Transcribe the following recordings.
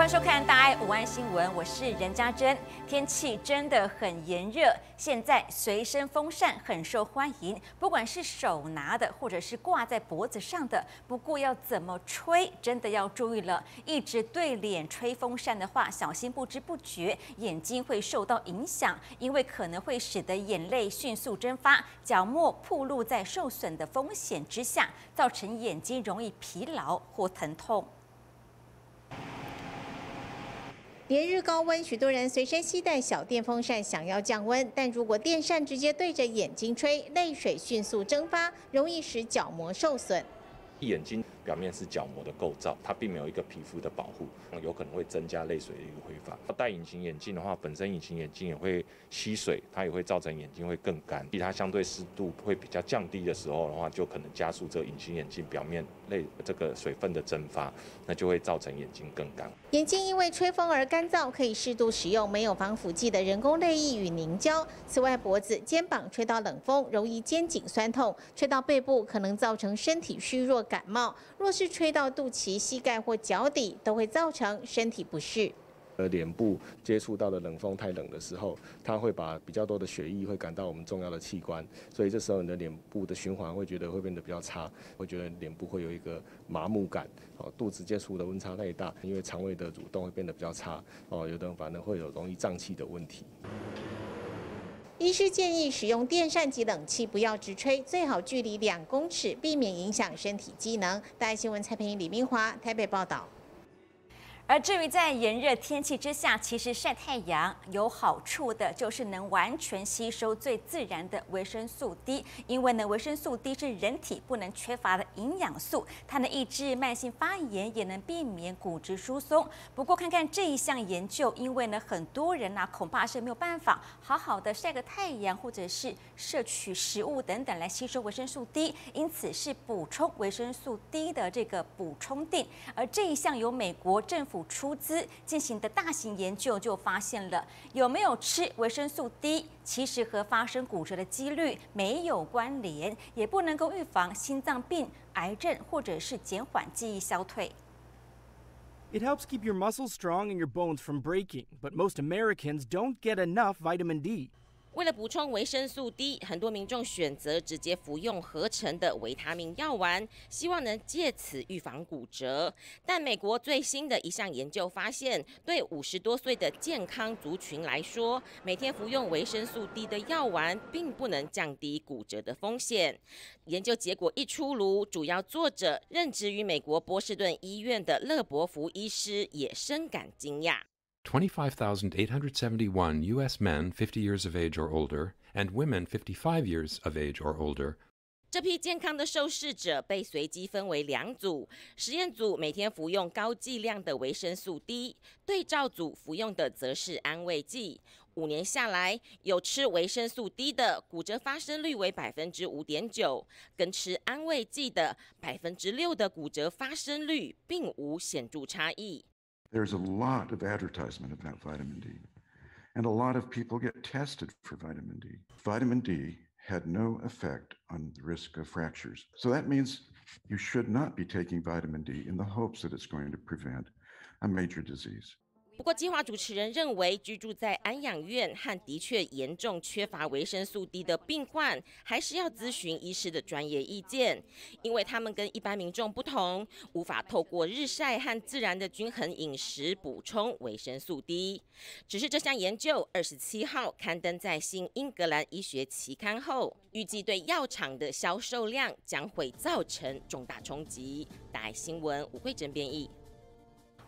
欢迎收看《大爱午安新闻》，我是任家珍。天气真的很炎热，现在随身风扇很受欢迎，不管是手拿的或者是挂在脖子上的。不过要怎么吹，真的要注意了。一直对脸吹风扇的话，小心不知不觉眼睛会受到影响，因为可能会使得眼泪迅速蒸发，角膜暴露在受损的风险之下，造成眼睛容易疲劳或疼痛。连日高温，许多人随身携带小电风扇，想要降温。但如果电扇直接对着眼睛吹，泪水迅速蒸发，容易使角膜受损。眼睛。表面是角膜的构造，它并没有一个皮肤的保护，有可能会增加泪水的一个挥发。戴隐形眼镜的话，本身隐形眼镜也会吸水，它也会造成眼睛会更干。比它相对湿度会比较降低的时候的话，就可能加速这隐形眼镜表面泪这个水分的蒸发，那就会造成眼睛更干。眼睛因为吹风而干燥，可以适度使用没有防腐剂的人工泪液与凝胶。此外，脖子、肩膀吹到冷风，容易肩颈酸痛；吹到背部，可能造成身体虚弱、感冒。若是吹到肚脐、膝盖或脚底，都会造成身体不适。呃，脸部接触到的冷风太冷的时候，它会把比较多的血液会赶到我们重要的器官，所以这时候你的脸部的循环会觉得会变得比较差，会觉得脸部会有一个麻木感。哦，肚子接触的温差太大，因为肠胃的蠕动会变得比较差。哦，有的人反而会有容易胀气的问题。医师建议使用电扇及冷气不要直吹，最好距离两公尺，避免影响身体机能。大爱新闻蔡平李明华台北报道。而至于在炎热天气之下，其实晒太阳有好处的，就是能完全吸收最自然的维生素 D。因为呢，维生素 D 是人体不能缺乏的营养素，它能抑制慢性发炎，也能避免骨质疏松。不过，看看这一项研究，因为呢，很多人呢恐怕是没有办法好好的晒个太阳，或者是摄取食物等等来吸收维生素 D，因此是补充维生素 D 的这个补充定。而这一项由美国政府出资进行的大型研究就发现了，有没有吃维生素 D，其实和发生骨折的几率没有关联，也不能够预防心脏病、癌症或者是减缓记忆消退。It helps keep your muscles strong and your bones from breaking, but most Americans don't get enough vitamin D. 为了补充维生素 D，很多民众选择直接服用合成的维他命药丸，希望能借此预防骨折。但美国最新的一项研究发现，对五十多岁的健康族群来说，每天服用维生素 D 的药丸并不能降低骨折的风险。研究结果一出炉，主要作者任职于美国波士顿医院的勒伯福医师也深感惊讶。25,871 U.S. men 50 years of age or older and women 55 years of age or older. 这批健康的受试者被随机分为两组，实验组每天服用高剂量的维生素 D，对照组服用的则是安慰剂。五年下来，有吃维生素 D 的骨折发生率为百分之五点九，跟吃安慰剂的百分之六的骨折发生率并无显著差异。There's a lot of advertisement about vitamin D, and a lot of people get tested for vitamin D. Vitamin D had no effect on the risk of fractures. So that means you should not be taking vitamin D in the hopes that it's going to prevent a major disease. 不过，计划主持人认为，居住在安养院和的确严重缺乏维生素 D 的病患，还是要咨询医师的专业意见，因为他们跟一般民众不同，无法透过日晒和自然的均衡饮食补充维生素 D。只是这项研究二十七号刊登在《新英格兰医学期刊》后，预计对药厂的销售量将会造成重大冲击。大爱新闻吴慧珍编译。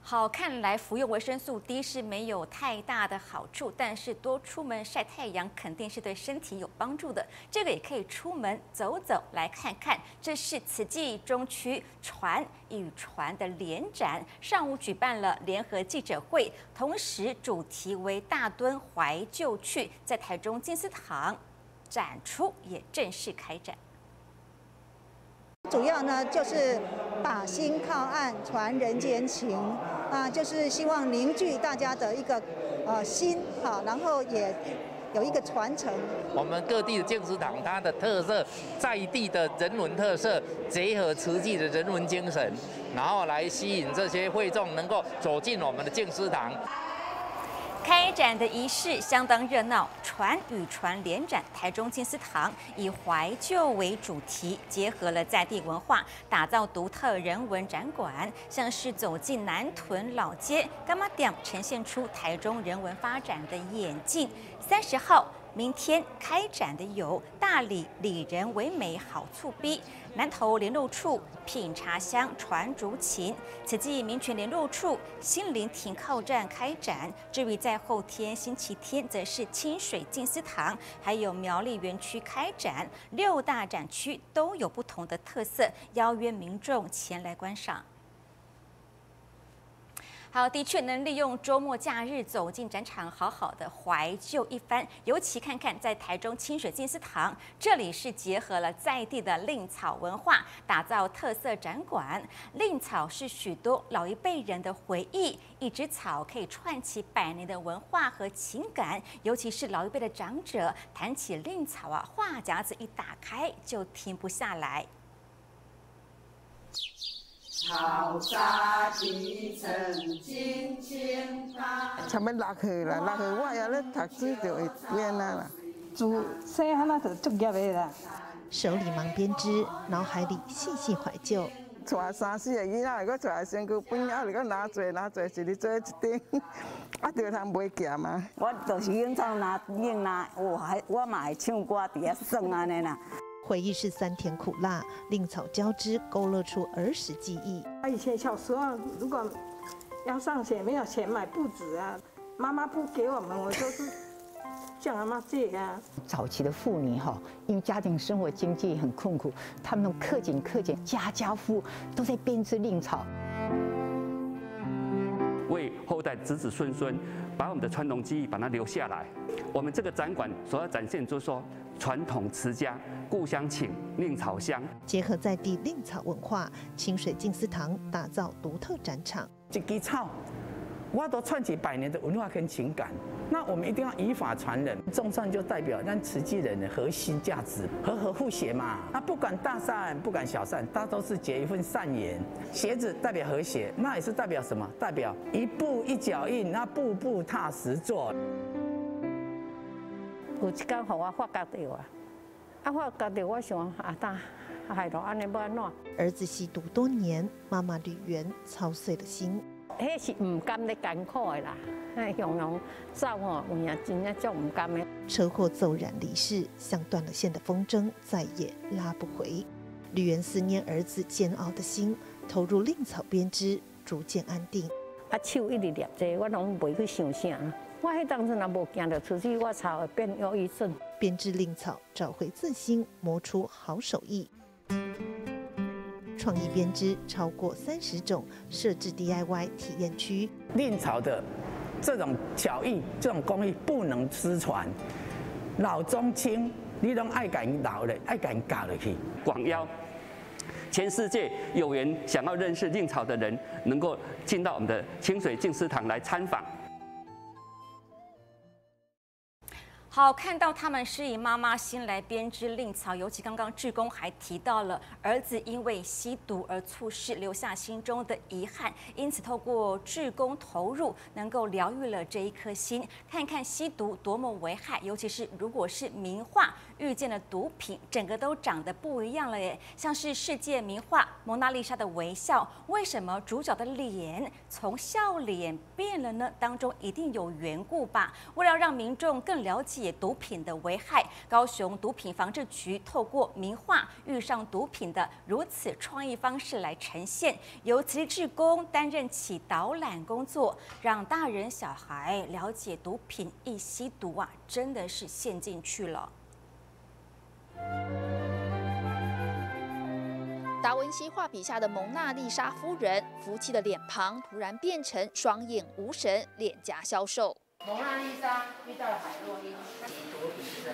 好，看来服用维生素 D 是没有太大的好处，但是多出门晒太阳肯定是对身体有帮助的。这个也可以出门走走来看看。这是慈济中区船与船的联展，上午举办了联合记者会，同时主题为大墩怀旧趣，在台中金丝堂展出也正式开展。主要呢就是把心靠岸，传人间情啊，就是希望凝聚大家的一个呃心，好，然后也有一个传承。我们各地的净食堂，它的特色在地的人文特色，结合慈济的人文精神，然后来吸引这些会众能够走进我们的净食堂。开展的仪式相当热闹，船与船联展，台中金丝堂以怀旧为主题，结合了在地文化，打造独特人文展馆，像是走进南屯老街，干妈店呈现出台中人文发展的演进。三十号。明天开展的有大理里人为美好促逼，南头联络处品茶香传竹琴，此季民权联络处心灵停靠站开展。至于在后天星期天，则是清水静思堂，还有苗栗园区开展，六大展区都有不同的特色，邀约民众前来观赏。好，的确能利用周末假日走进展场，好好的怀旧一番。尤其看看在台中清水金丝堂，这里是结合了在地的令草文化，打造特色展馆。令草是许多老一辈人的回忆，一枝草可以串起百年的文化和情感。尤其是老一辈的长者谈起令草啊，话匣子一打开就停不下来。草沙几层金青花。差不六岁啦，六岁我也咧读书就会编啊啦。做细汉那就作业的啦。手里忙编织，脑海里细细怀旧。带三四个囡仔，个带身躯本仔，个拿做拿做，一日做一顶，啊，就通买咸啊。我就是拿用拿，我还我嘛会唱歌伫遐耍安尼啦。回忆是酸甜苦辣，令草交织，勾勒出儿时记忆。他以前小时候，如果要上学没有钱买布子啊，妈妈不给我们，我就是向妈妈借啊。早期的妇女哈，因为家庭生活经济很困苦，他们克俭克俭，家家户都在编织令草，为后代子子孙孙把我们的传统技艺把它留下来。我们这个展馆所要展现就是说。传统持家，故乡情，令草香，结合在地令草文化，清水静思堂打造独特展场。这枝草，我都串起百年的文化跟情感。那我们一定要以法传人。种善就代表让慈济人的核心价值，和和互协嘛。那不管大善，不管小善，大都是结一份善缘。鞋子代表和谐，那也是代表什么？代表一步一脚印，那步步踏实做。有一天，互我发觉到啊，啊发觉到我想啊，当害咯安尼要安怎？儿子吸毒多年，妈妈吕媛操碎了心。迄是唔甘的艰苦的啦，哎，雄雄走吼，有影真正足唔甘的。车祸骤然离世，像断了线的风筝，再也拉不回。吕媛思念儿子煎熬的心，投入令草编织，逐渐安定。啊，手一直捏着，我拢袂去想啥。我迄当阵若无行着出去，我才会变忧郁症。编织令草，找回自信，磨出好手艺。创意编织超过三十种，设置 DIY 体验区。令草的这种巧艺、这种工艺不能失传，老中青你拢爱敢老的，爱敢教的去。广邀全世界有缘想要认识令草的人，能够进到我们的清水净思堂来参访。好，看到他们是以妈妈心来编织令草，尤其刚刚志工还提到了儿子因为吸毒而猝逝，留下心中的遗憾，因此透过志工投入，能够疗愈了这一颗心。看看吸毒多么危害，尤其是如果是名画遇见了毒品，整个都长得不一样了耶。像是世界名画《蒙娜丽莎》的微笑，为什么主角的脸从笑脸变了呢？当中一定有缘故吧？为了让民众更了解。毒品的危害，高雄毒品防治局透过名画遇上毒品的如此创意方式来呈现，由慈济志工担任起导览工作，让大人小孩了解毒品一吸毒啊，真的是陷进去了。达文西画笔下的蒙娜丽莎夫人，夫妻的脸庞突然变成双眼无神，脸颊消瘦。蒙娜丽莎遇到了海洛因，毒品是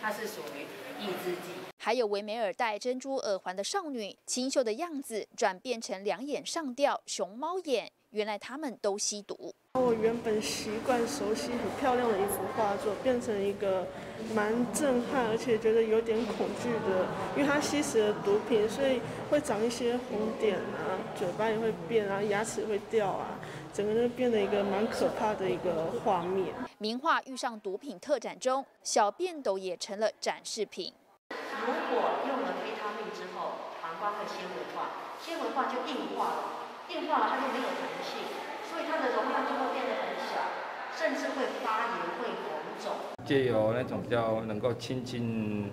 它是属于抑制剂。还有维梅尔戴珍珠耳环的少女，清秀的样子转变成两眼上吊熊猫眼，原来他们都吸毒。我原本习惯熟悉很漂亮的一幅画作，变成一个蛮震撼，而且觉得有点恐惧的，因为它吸食了毒品，所以会长一些红点啊，嘴巴也会变啊，牙齿会掉啊，整个就变得一个蛮可怕的一个画面。名画遇上毒品特展中，小便斗也成了展示品。如果用了非他命之后，膀胱会纤维化，纤维化就硬化了，硬化了它就没有弹性。所以它的容量就会变得很小，甚至会发炎、会红肿。借由那种比较能够亲近、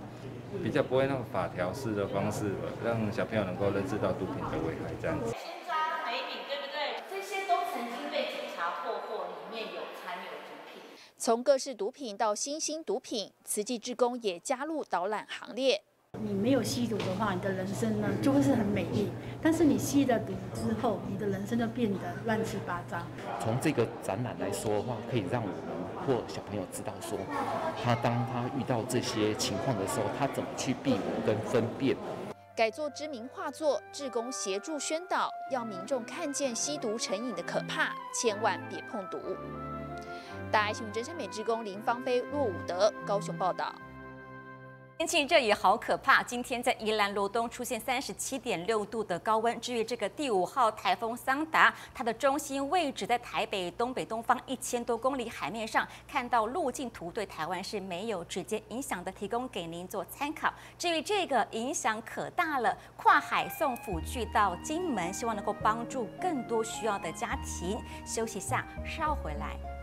比较不会那种法条式的方式，让小朋友能够认识到毒品的危害，这样子。鲜渣、眉笔，对不对？这些都曾经被警察破获，里面有掺有毒品。从各式毒品到新兴毒品，慈济志工也加入导览行列。你没有吸毒的话，你的人生呢就会是很美丽。但是你吸了毒之后，你的人生就变得乱七八糟。从这个展览来说的话，可以让我们或小朋友知道说，他当他遇到这些情况的时候，他怎么去避免跟分辨。改作知名画作，志工协助宣导，要民众看见吸毒成瘾的可怕，千万别碰毒。大爱新闻真善美志工林芳菲、骆武德高雄报道。天气热也好可怕，今天在宜兰罗东出现三十七点六度的高温。至于这个第五号台风桑达，它的中心位置在台北东北东方一千多公里海面上，看到路径图对台湾是没有直接影响的，提供给您做参考。至于这个影响可大了，跨海送辅具到金门，希望能够帮助更多需要的家庭。休息下，稍回来。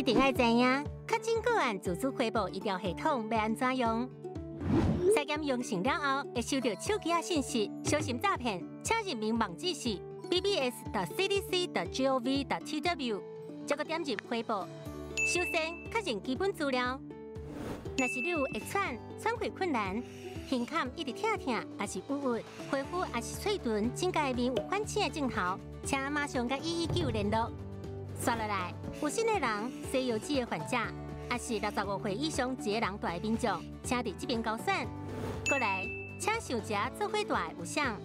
一定爱知影，确诊个案自主回报医疗系统要安怎用？采检用成了后，会收到手机啊信息，小心诈骗，请入明网址是 bbs. cdc. gov. tw，再个点入回报，首先确认基本资料。若是你有哮喘、喘气困难、胸坎一直疼痛，还是郁郁，皮肤还是嘴唇、指甲面有反青的镜头，请马上甲一一九联络。刷落来，有新的人，西药剂的患者，也是六十五岁以上一个人住的民众，请伫这边高选。过来，请上车做伙大有啥。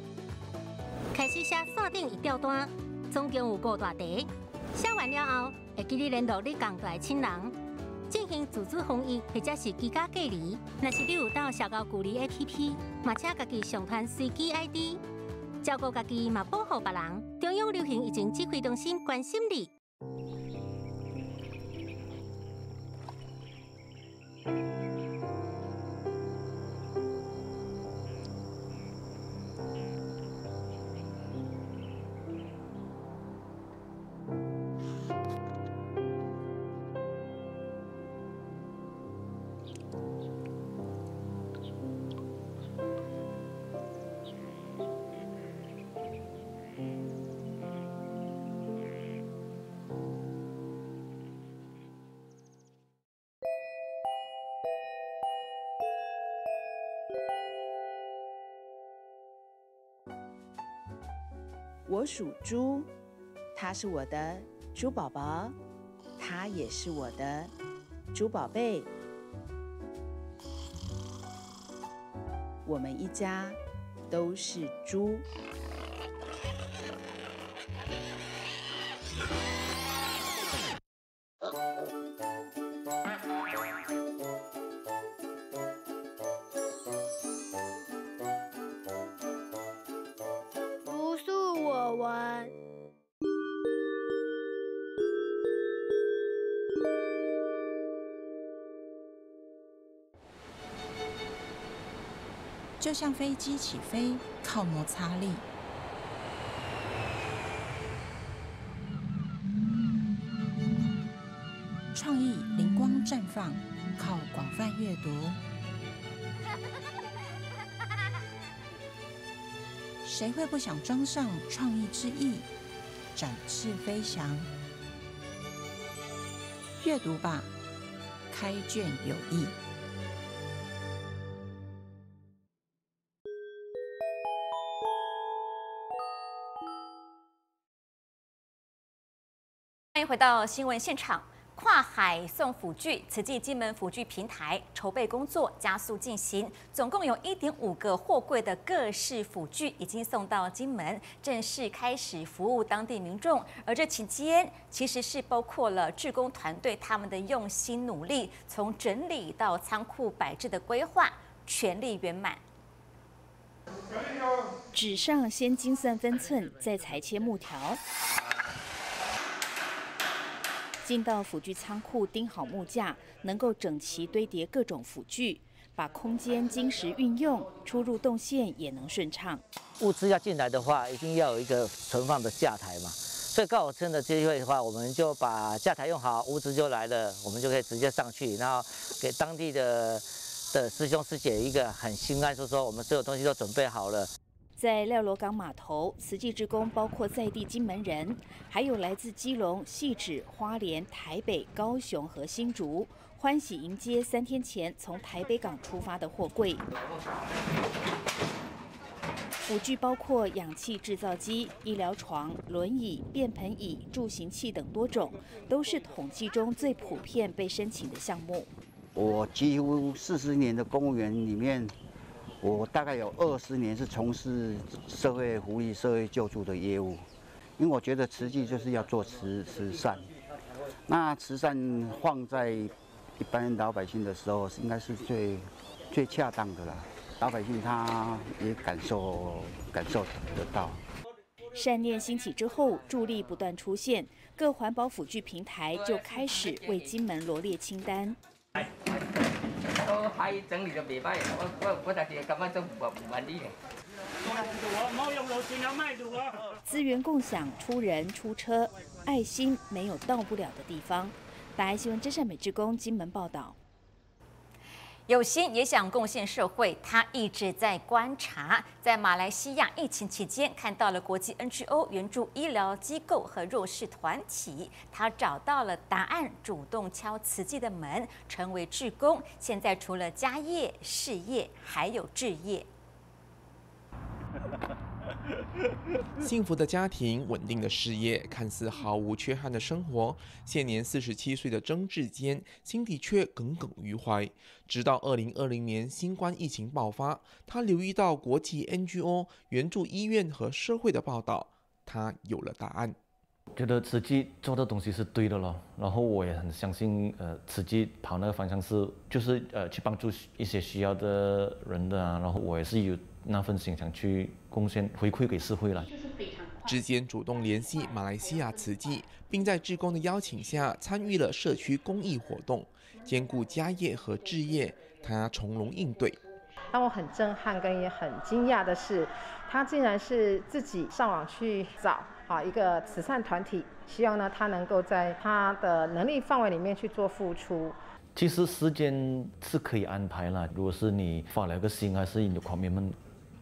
开始写线顶一吊单，总共有五大题。写完了后，会记你联络你共大亲人，进行自主防疫或者是居家隔离。若是你有到社交距离 A P P，嘛请家己上传随机 I D，照顾家己嘛保护别人。中央流行疫情指挥中心关心你。Thank you. 我属猪，它是我的猪宝宝，它也是我的猪宝贝。我们一家都是猪。像飞机起飞靠摩擦力，创意灵光绽放靠广泛阅读。谁会不想装上创意之翼，展翅飞翔？阅读吧，开卷有益。回到新闻现场。跨海送辅具，慈济金门辅具平台筹备工作加速进行，总共有一点五个货柜的各式辅具已经送到金门，正式开始服务当地民众。而这期间，其实是包括了志工团队他们的用心努力，从整理到仓库摆置的规划，全力圆满。纸上先精算分寸，再裁切木条。进到辅具仓库，钉好木架，能够整齐堆叠各种辅具，把空间精实运用，出入动线也能顺畅。物资要进来的话，一定要有一个存放的架台嘛。所以刚好趁着机会的话，我们就把架台用好，物资就来了，我们就可以直接上去，然后给当地的的师兄师姐一个很心安，说说我们所有东西都准备好了。在廖罗港码头，慈济职工包括在地金门人，还有来自基隆、细致、花莲、台北、高雄和新竹，欢喜迎接三天前从台北港出发的货柜。辅具包括氧气制造机、医疗床、轮椅、便盆椅、助行器等多种，都是统计中最普遍被申请的项目。我几乎四十年的公务员里面。我大概有二十年是从事社会福利、社会救助的业务，因为我觉得慈济就是要做慈慈善，那慈善放在一般老百姓的时候，应该是最最恰当的啦。老百姓他也感受感受得到。善念兴起之后，助力不断出现，各环保辅具平台就开始为金门罗列清单。都还整理的袂歹，我我我但是感觉都不不满意。资源共享，出人出车，爱心没有到不了的地方。大爱新闻真善美职工金门报道。有心也想贡献社会，他一直在观察。在马来西亚疫情期间，看到了国际 NGO 援助医疗机构和弱势团体，他找到了答案，主动敲慈济的门，成为志工。现在除了家业、事业，还有置业。幸福的家庭，稳定的事业，看似毫无缺憾的生活。现年四十七岁的曾志坚，心底却耿耿于怀。直到二零二零年新冠疫情爆发，他留意到国际 NGO 援助医院和社会的报道，他有了答案。觉得慈济做的东西是对的咯，然后我也很相信，呃，慈济跑那个方向是，就是呃，去帮助一些需要的人的啊，然后我也是有。那份心想去贡献回馈给社会了。之间主动联系马来西亚慈济，并在志工的邀请下参与了社区公益活动，兼顾家业和置业，他从容应对。让我很震撼跟也很惊讶的是，他竟然是自己上网去找啊一个慈善团体，希望呢他能够在他的能力范围里面去做付出。其实时间是可以安排了，如果是你发了个心，还是你的狂面们。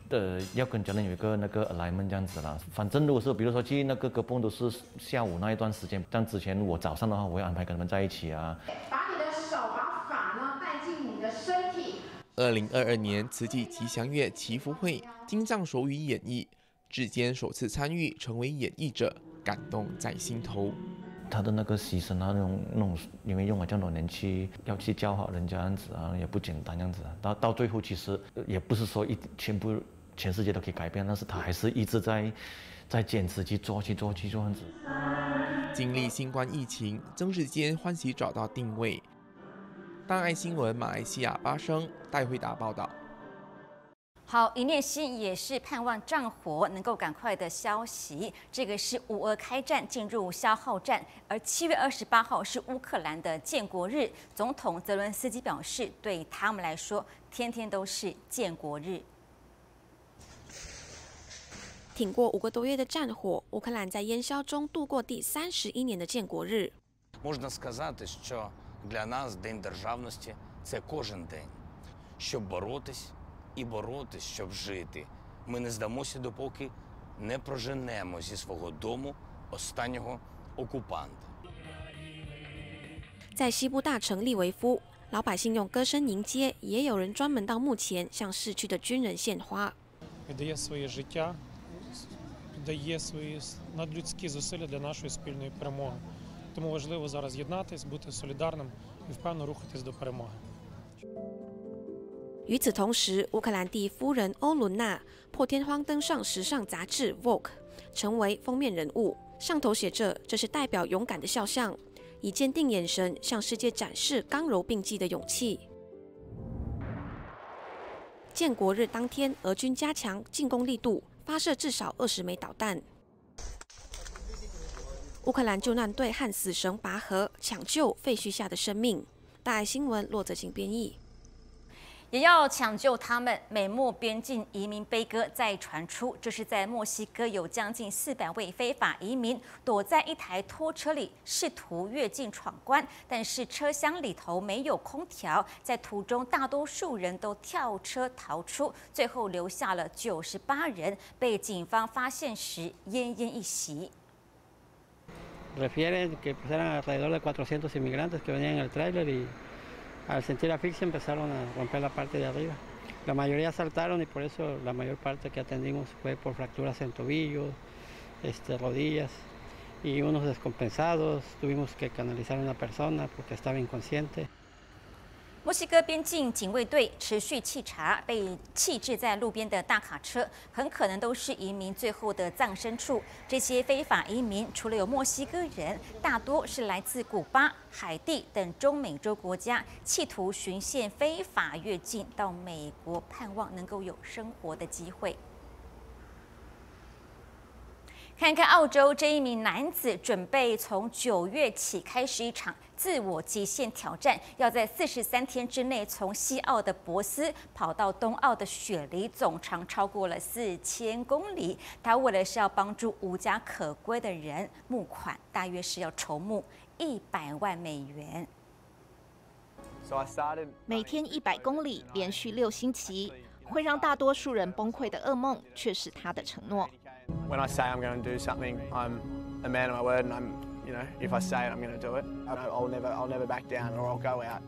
呃，要跟家人有一个那个 alignment 这样子啦。反正如果是比如说去那个歌蹦都是下午那一段时间，但之前我早上的话，我会安排跟他们在一起啊。把你的手把法呢带进你的身体。二零二二年慈济吉祥月祈福会，金藏手语演绎，至坚首次参与成为演绎者，感动在心头。他的那个牺牲啊，那种那种，因为用了这么多年去要去教好人家样子啊，也不简单样子。到到最后其实也不是说一全部。全世界都可以改变，但是他还是一直在在坚持去做，去做，去做样子。经历新冠疫情，曾志坚欢喜找到定位。大爱新闻马来西亚发生戴慧达报道。好，一念心也是盼望战火能够赶快的消息。这个是乌俄开战进入消耗战，而七月二十八号是乌克兰的建国日。总统泽伦斯基表示，对他们来说，天天都是建国日。挺过五个多月的战火，乌克兰在烟硝中度过第三十一年的建国日。Можна сказати, що для нас день державності це кожен день, щоб боротись і боротись, щоб жити. Ми не здамося, допоки не проженемо зі свого дому останнього окупанта. 在西部大城利维夫，老百姓用歌声迎接，也有人专门到墓前向逝去的军人献花。віддає своє життя дає свої надлюдські зусилля для нашої спільної перемоги. Тому важливо зараз єднатись, бути солідарним і впевнено рухатись до перемоги. 与此同时，乌克兰第一夫人欧伦娜破天荒登上时尚杂志《Vogue》，成为封面人物。上头写着：“这是代表勇敢的肖像，以坚定眼神向世界展示刚柔并济的勇气。”建国日当天，俄军加强进攻力度，发射至少二十枚导弹。乌克兰救难队和死神拔河，抢救废墟下的生命。大爱新闻，骆泽清编译。也要抢救他们。美墨边境移民悲歌再传出，这是在墨西哥有将近四百位非法移民躲在一台拖车里，试图越境闯关，但是车厢里头没有空调，在途中大多数人都跳车逃出，最后留下了九十八人被警方发现时奄奄一息。Refieren que eran alrededor de 400 inmigrantes que venían en el tráiler y al sentir asfixia empezaron a romper la parte de arriba. La mayoría saltaron y por eso la mayor parte que atendimos fue por fracturas en tobillos, este, rodillas y unos descompensados. Tuvimos que canalizar a una persona porque estaba inconsciente. 墨西哥边境警卫队持续弃查被弃置在路边的大卡车，很可能都是移民最后的葬身处。这些非法移民除了有墨西哥人，大多是来自古巴、海地等中美洲国家，企图循线非法越境到美国，盼望能够有生活的机会。看看澳洲这一名男子，准备从九月起开始一场自我极限挑战，要在四十三天之内从西澳的博斯跑到东澳的雪梨，总长超过了四千公里。他为了是要帮助无家可归的人募款，大约是要筹募一百万美元。每天一百公里，连续六星期，会让大多数人崩溃的噩梦，却是他的承诺。When I say I'm going to do something, I'm a man of my word, and I'm, you know, if I say it, I'm going to do it. I'll never, I'll never back down, or I'll go out.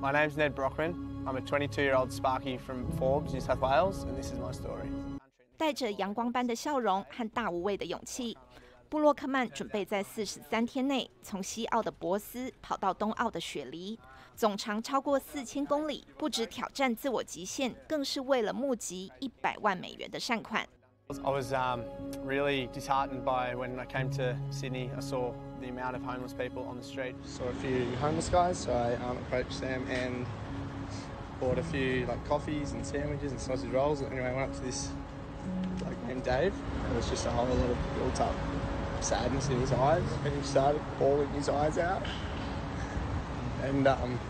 My name's Ned Brockman. I'm a 22-year-old Sparky from Forbes, New South Wales, and this is my story. 带着阳光般的笑容和大无畏的勇气，布洛克曼准备在四十三天内从西澳的博斯跑到东澳的雪梨，总长超过四千公里。不止挑战自我极限，更是为了募集一百万美元的善款。I was um, really disheartened by when I came to Sydney. I saw the amount of homeless people on the street. Saw a few homeless guys, so I um, approached them and bought a few like coffees and sandwiches and sausage rolls. Anyway, I went up to this like named Dave. There was just a whole lot of built up sadness in his eyes, and he started bawling his eyes out. And um,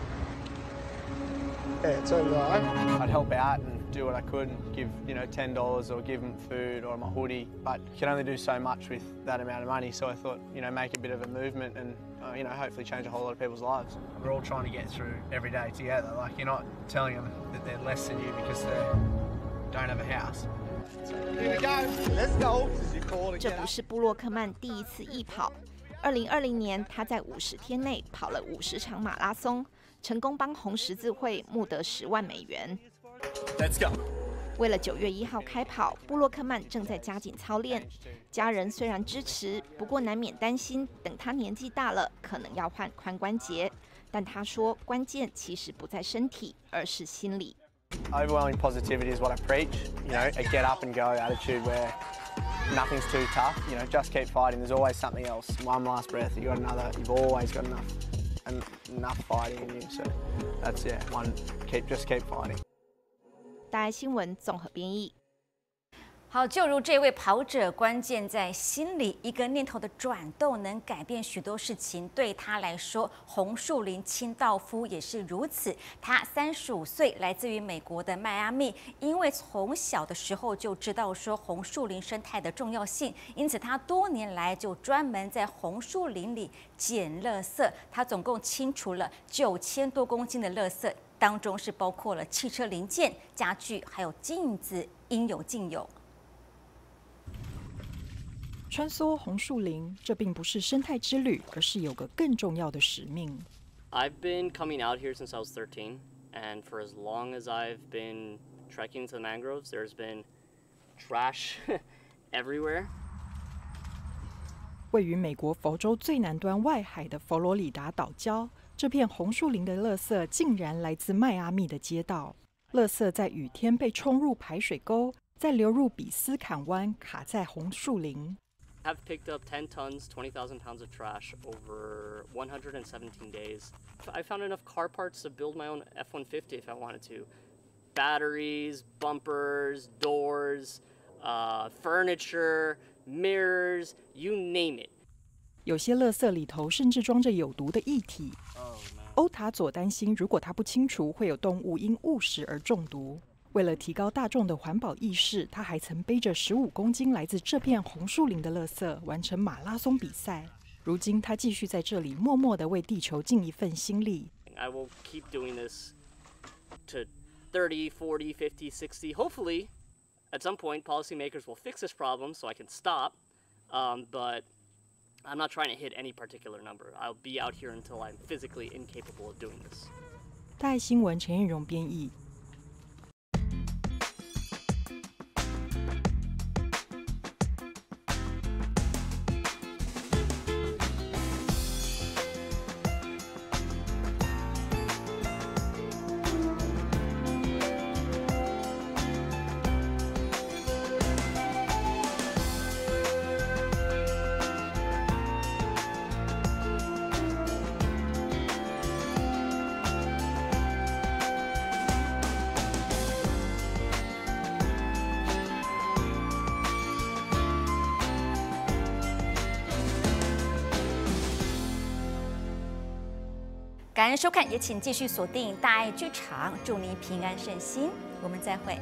yeah, so I. I'd help out and do what I could and give, you know, $10 or give them food or my hoodie, but you can only do so much with that amount of money. So I thought, you know, make a bit of a movement and, uh, you know, hopefully change a whole lot of people's lives. We're all trying to get through every day together. Like, you're not telling them that they're less than you because they don't have a house. Here we go. Let's go. 这不是布洛克曼第一次易跑。二零二零年，他在五十天内跑了五十场马拉松，成功帮红十字会募得十万美元。 Let's go。为了九月一号开跑，布洛克曼正在加紧操练。家人虽然支持，不过难免担心，等他年纪大了，可能要换髋关节。但他说，关键其实不在身体，而是心理。Overwhelming positivity is what I preach. You know, a get up and go attitude where nothing's too tough. You know, just keep fighting. There's always something else. One last breath, you got another. You've always got enough, enough fighting in you. So that's yeah. One, keep just keep fighting. 大爱新闻综合编译。好，就如这位跑者，关键在心里，一个念头的转动能改变许多事情。对他来说，红树林清道夫也是如此。他三十五岁，来自于美国的迈阿密，因为从小的时候就知道说红树林生态的重要性，因此他多年来就专门在红树林里捡垃圾。他总共清除了九千多公斤的垃圾。当中是包括了汽车零件、家具，还有镜子，应有尽有。穿梭红树林，这并不是生态之旅，而是有个更重要的使命。I've been coming out here since I was 13, and for as long as I've been trekking to the mangroves, there's been trash everywhere. 位于美国佛州最南端外海的佛罗里达岛礁，这片红树林的垃圾竟然来自迈阿密的街道。垃圾在雨天被冲入排水沟，再流入比斯坎湾，卡在红树林。I've picked up 10 tons, 20,000 pounds of trash over 117 days. I found enough car parts to build my own F-150 if I wanted to. Batteries, bumpers, doors, uh, furniture, mirrors, you name it. 有些垃圾里头甚至装着有毒的液体。欧塔佐担心，如果他不清除，会有动物因误食而中毒。为了提高大众的环保意识，他还曾背着十五公斤来自这片红树林的垃圾完成马拉松比赛。如今，他继续在这里默默地为地球尽一份心力。I will keep doing this to 30, 40, 50, 60. Hopefully, at some point, policymakers will fix this problem so I can stop. Um, but I'm not trying to hit any particular number. I'll be out here until I'm physically incapable of doing this. 大爱新闻陈彦荣编译。 感恩收看，也请继续锁定大爱剧场，祝您平安顺心，我们再会。